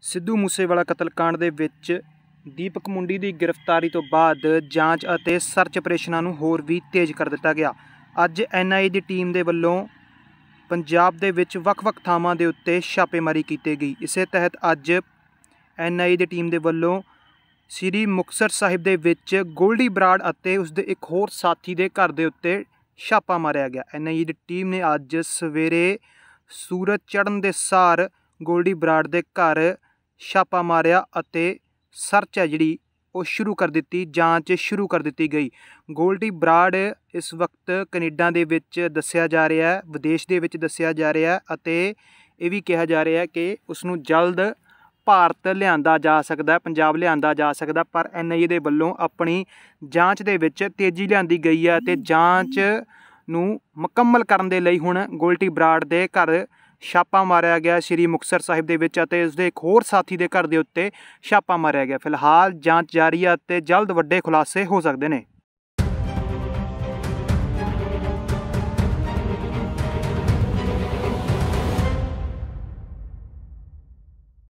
ਸਿੱਧੂ ਮੂਸੇਵਾਲਾ ਕਤਲकांड ਦੇ ਵਿੱਚ ਦੀਪਕ ਮੁੰਡੀ ਦੀ ਗ੍ਰਿਫਤਾਰੀ ਤੋਂ ਬਾਅਦ ਜਾਂਚ ਅਤੇ ਸਰਚ ਆਪਰੇਸ਼ਨਾਂ ਨੂੰ ਹੋਰ ਵੀ ਤੇਜ਼ ਕਰ ਦਿੱਤਾ ਗਿਆ। ਅੱਜ ਐਨਆਈਏ ਦੀ ਟੀਮ ਦੇ ਵੱਲੋਂ ਪੰਜਾਬ ਦੇ ਵਿੱਚ ਵੱਖ-ਵੱਖ ਥਾਵਾਂ ਦੇ ਉੱਤੇ ਛਾਪੇਮਾਰੀ ਕੀਤੀ ਗਈ। ਇਸੇ ਤਹਿਤ ਅੱਜ ਐਨਆਈਏ ਦੀ ਟੀਮ ਦੇ ਵੱਲੋਂ ਸ੍ਰੀ ਮੁਕਤਸਰ ਸਾਹਿਬ ਦੇ ਵਿੱਚ ਗੋਲਡੀ ਬਰਾੜ ਅਤੇ ਉਸ ਦੇ ਇੱਕ ਹੋਰ ਸਾਥੀ ਦੇ ਘਰ ਦੇ ਉੱਤੇ ਛਾਪਾ ਮਾਰਿਆ ਗਿਆ। ਐਨਆਈਏ ਦੀ ਟੀਮ ਨੇ ਅੱਜ ਸਵੇਰੇ ਸੂਰਜ ਚੜ੍ਹਨ ਦੇ ਸਾਰ ਗੋਲਡੀ ਬਰਾੜ ਦੇ ਘਰ ਛਾਪਾ ਮਾਰਿਆ ਅਤੇ ਸਰਚ ਹੈ ਜਿਹੜੀ ਉਹ ਸ਼ੁਰੂ ਕਰ ਦਿੱਤੀ, ਜਾਂਚ ਸ਼ੁਰੂ ਕਰ ਦਿੱਤੀ ਗਈ। ਗੋਲਡੀ ਬਰਾਡ ਇਸ ਵਕਤ ਕੈਨੇਡਾ ਦੇ ਵਿੱਚ ਦੱਸਿਆ ਜਾ ਰਿਹਾ ਹੈ, ਵਿਦੇਸ਼ ਦੇ ਵਿੱਚ ਦੱਸਿਆ ਜਾ ਰਿਹਾ ਹੈ ਅਤੇ ਇਹ ਵੀ ਕਿਹਾ ਜਾ ਰਿਹਾ ਹੈ ਕਿ ਉਸ ਨੂੰ ਜਲਦ ਭਾਰਤ ਲਿਆਂਦਾ ਜਾ ਸਕਦਾ ਪੰਜਾਬ ਲਿਆਂਦਾ ਜਾ ਸਕਦਾ ਪਰ ਐਨਆਈਏ ਦੇ ਵੱਲੋਂ ਆਪਣੀ ਜਾਂਚ ਦੇ ਵਿੱਚ ਤੇਜ਼ੀ ਲਿਆਂਦੀ ਗਈ ਹੈ ਅਤੇ ਜਾਂਚ ਨੂੰ ਮੁਕੰਮਲ ਕਰਨ ਦੇ ਲਈ ਹੁਣ ਗੋਲਟੀ ਬਰਾਡ ਦੇ ਘਰ ਛਾਪਾ ਮਾਰਿਆ ਗਿਆ ਸ੍ਰੀ ਮੁਕਤਸਰ ਸਾਹਿਬ ਦੇ ਵਿੱਚ ਅਤੇ ਉਸ ਦੇ ਇੱਕ ਹੋਰ ਸਾਥੀ ਦੇ ਘਰ ਦੇ ਉੱਤੇ ਛਾਪਾ ਮਾਰਿਆ ਗਿਆ। ਫਿਲਹਾਲ ਜਾਂਚ ਜਾਰੀ ਹੈ ਅਤੇ ਜਲਦ ਵੱਡੇ ਖੁਲਾਸੇ ਹੋ ਸਕਦੇ ਨੇ।